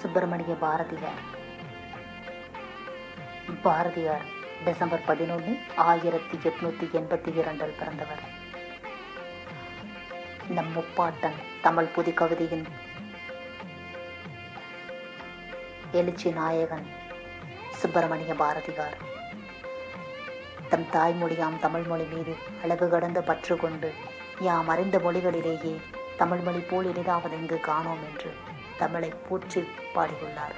Subramaniya Bharathiyar. Bharathiyar December பதினொன்று ஆயிரத்தி எட்நூத்தி எண்பத்தி இரண்டில் பிறந்தவர். நம் முப்பாட்டன் தமிழ் புது கவிதையின் எழுச்சி நாயகன் சுப்பிரமணிய பாரதியார். தம் தாய்மொழியாம் தமிழ் மொழி மீது அளவு கடந்த பற்று கொண்டு யாம் அறிந்த மொழிகளிலேயே தமிழ் மொழி போல் எளிதாவது எங்கு காணோம் என்று தமிழை போற்றி பாடியுள்ளார்.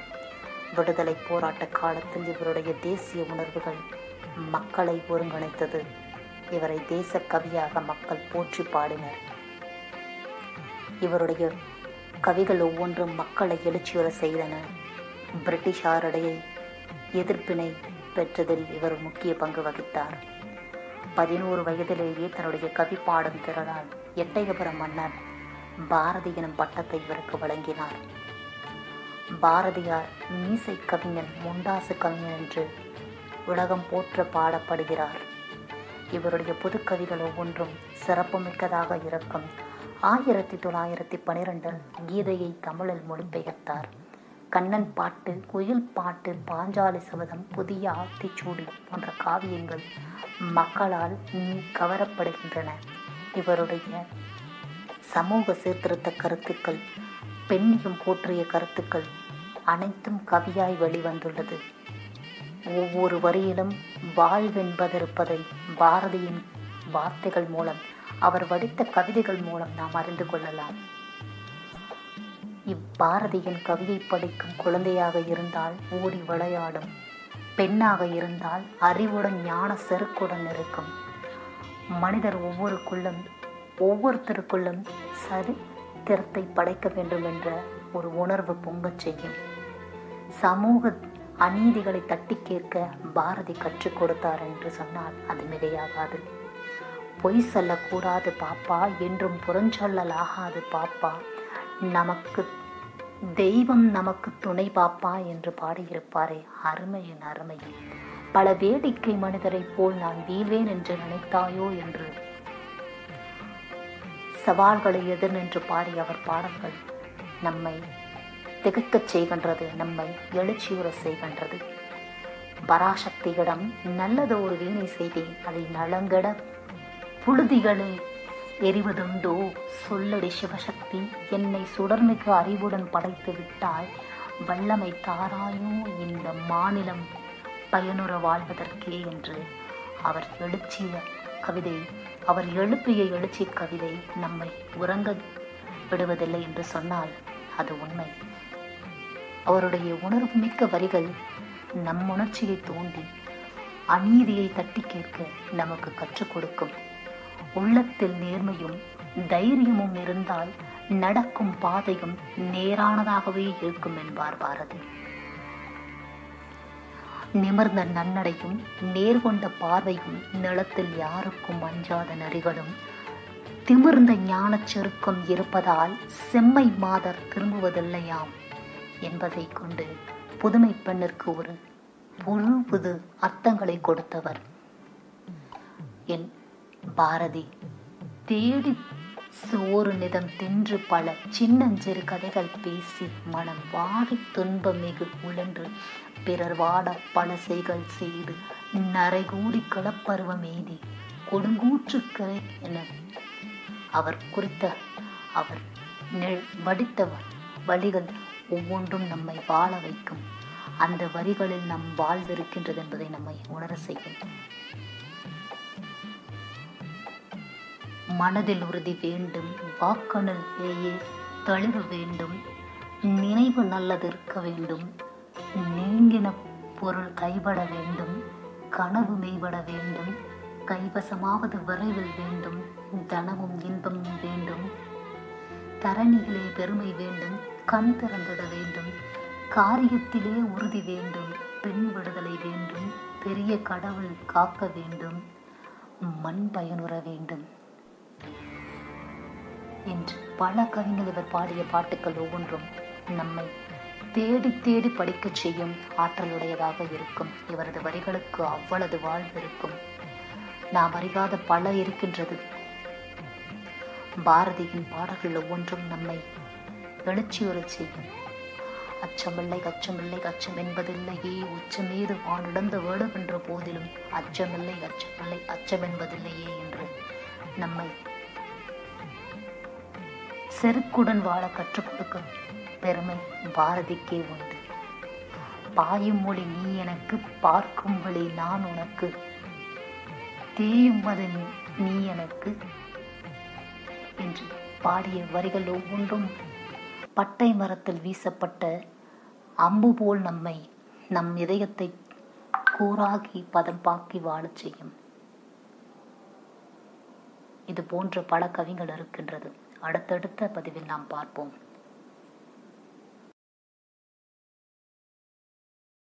விடுதலை போராட்ட காலத்தில் இவருடைய தேசிய உணர்வுகள் மக்களை ஒருங்கிணைத்தது. இவரை தேச கவியாக மக்கள் போற்றி பாடினர். இவருடைய கவிகள் ஒவ்வொன்றும் மக்களை எழுச்சியுற செய்தன. பிரிட்டிஷாரிடையே எதிர்ப்பினை பெற்றதில் இவர் முக்கிய பங்கு வகித்தார். பதினோரு வயதிலேயே தன்னுடைய கவி பாடும் திறனால் எட்டயபுரம் மன்னர் பாரதி எனும் பட்டத்தை இவருக்கு வழங்கினார். பாரதியார் மீசை கவிஞன் முண்டாசு கவிஞன் என்று உலகம் போற்ற பாடப்படுகிறார். இவருடைய புதுக்கவிகள் ஒவ்வொன்றும் சிறப்புமிக்கதாக இருக்கும். ஆயிரத்தி தொள்ளாயிரத்தி பனிரெண்டில் கீதையை தமிழில் மொழிபெயர்த்தார். கண்ணன் பாட்டு குயில் பாட்டு பாஞ்சாலி சபதம் புதிய ஆத்திச்சூடி போன்ற காவியங்கள் மக்களால் கவரப்படுகின்றன. இவருடைய சமூக சீர்திருத்த கருத்துக்கள் பெண்ணியம் போற்றிய கருத்துக்கள் அனைத்தும் கவியாய் வெளிவந்துள்ளது. ஒவ்வொரு வரியிலும் வாழ்வென்பதிருப்பதை பாரதியின் வார்த்தைகள் மூலம் அவர் வடித்த கவிதைகள் மூலம் நாம் அறிந்து கொள்ளலாம். இப்பாரதியின் கவிதை படிக்கும் குழந்தையாக இருந்தால் ஓடி விளையாடும் பெண்ணாக இருந்தால் அறிவுடன் ஞான செருக்குடன் இருக்கும். மனிதர் ஒவ்வொருக்குள்ளும் ஒவ்வொருத்தருக்குள்ளும் சரித்திரத்தை படைக்க வேண்டும் என்ற ஒரு உணர்வு பொங்கச் செய்யும். சமூக அநீதிகளை தட்டி கேட்க பாரதி கற்றுக் கொடுத்தார் என்று சொன்னால் அது மிகையாகாது. பொய் சொல்லக்கூடாது பாப்பா என்றும் புறஞ்சொல்லலாகாது பாப்பா. நமக்கு தெய்வம் நமக்கு துணை பாப்பா என்று பாடியிருப்பாரே அருமையின் அருமை. பல வேடிக்கை மனிதரைப் போல் நான் வீழ்வேன் என்று நினைத்தாயோ என்று சவால்களை எதிர் நின்று பாடி அவர் பாடல்கள். நம்மை திகைக்கச் செய்கின்றது நம்மை எழுச்சியுற செய்கின்றது. பராசக்தியிடம் நல்லதொரு வீணை செய்தேன் அதை நலங்கட புழுதிகளை எரிவதுண்டோ சொல்லடி சிவசக்தி என்னை சுடர்மிகு அறிவுடன் படைத்து விட்டால் வல்லமை தாராயோ இந்த மாநிலம் பயனுற வாழ்வதற்கே என்று அவர் எழுச்சிய கவிதை. அவர் எழுப்பிய எழுச்சி கவிதை நம்மை உறங்க விடுவதில்லை என்று சொன்னால் அது உண்மை. அவருடைய உணர்வு மிக்க வரிகள் நம் உணர்ச்சியை தூண்டி அநீதியை தட்டி கேட்க நமக்கு கற்றுக் கொடுக்கும். உள்ளத்தில் நேர்மையும் தைரியமும் இருந்தால் நடக்கும் பாதையும் நேரானதாகவே இருக்கும் என்பார் பாரதி. நிமிர்ந்த நன்னடையும் நேர்கொண்ட பார்வையும் நிலத்தில் யாருக்கும் அஞ்சாத நரிகளும். திமிர்ந்த ஞானச் செருக்கம் இருப்பதால் செம்மை மாதர் திரும்புவதில்லையாம் என்பதை கொண்டு புதுமை பெண்ணிற்கு ஒரு புது புது அர்த்தங்களை கொடுத்தவர் என் பாரதி. தேடி சோறு நிதம் தின்று பல சின்னஞ்சிறு கதைகள் பேசி மனம் வாடி துன்பம் மிகு உழன்று. பிறர் வாட பல செய்கள் செய்து நரைகூடி களப்பருவம் எய்தி கொடுங்கூற்று கரை என அவர் குறித்த அவர் வடித்த வழிகள் ஒவ்வொன்றும் நம்மை வாழ வைக்கும். அந்த வரிகளில் நம் வாழ்விருக்கின்றது என்பதை நம்மை உணர செய்யும். மனதில் உறுதி வேண்டும் வாக்கணல் ஏயே தளிவு வேண்டும் நினைவு நல்லதிருக்க வேண்டும் நீங்கின பொருள் கைபட வேண்டும் கனவு மெய்பட வேண்டும் கைவசமாவது விரைவில் வேண்டும் தனமும் இன்பமும் வேண்டும் தரணிகளே பெருமை வேண்டும் கண் திறந்திட வேண்டும் காரியத்திலே உறுதி வேண்டும் பெண் விடுதலை வேண்டும் பெரிய கடவுள் காக்க வேண்டும் மண் பயனுற வேண்டும். என்று பல கவிஞர் இவர் பாடிய பாட்டுக்கள் ஒவ்வொன்றும் நம்மை தேடி தேடி படிக்கச் செய்யும் ஆற்றலுடையதாக இருக்கும். இவரது வரிகளுக்கு அவ்வளவு வாழ்வு இருக்கும். நாம் அறியாத பல இருக்கின்றது. பாரதியின் பாடல்கள் ஒவ்வொன்றும் நம்மை எழுச்சியுறச் செய்யும். அச்சமில்லை அச்சமில்லை அச்சம் என்பதில்லையே. உச்சமீது வானிடந்து வேடுகின்ற போதிலும் அச்சமில்லை அச்சமில்லை அச்சம் என்பதில்லையே என்று நம்மை செருக்குடன் வாழ கற்றுக் கொடுக்கும் பெருமை பாரதிக்கே உண்டு. பாயும் மொழி நீ எனக்கு பார்க்கும் வழி நான் உனக்கு. தேயும் அது நீ எனக்கு. என்று பாடிய வரிகள் ஒவ்வொன்றும் பட்டை மரத்தில் வீசப்பட்ட அம்பு போல் நம்மை நம் இதயத்தை கூறாகி பதம் பாக்கி வாழச் செய்யும். இது போன்ற பல கவிகள் இருக்கின்றது. அடுத்தடுத்த பதிவில் நாம் பார்ப்போம்.